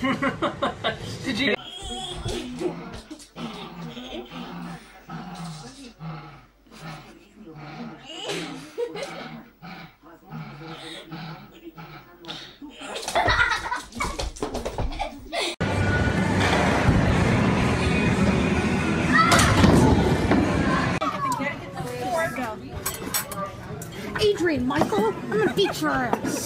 Did you? Adrian, Michael, I'm gonna beat your ass.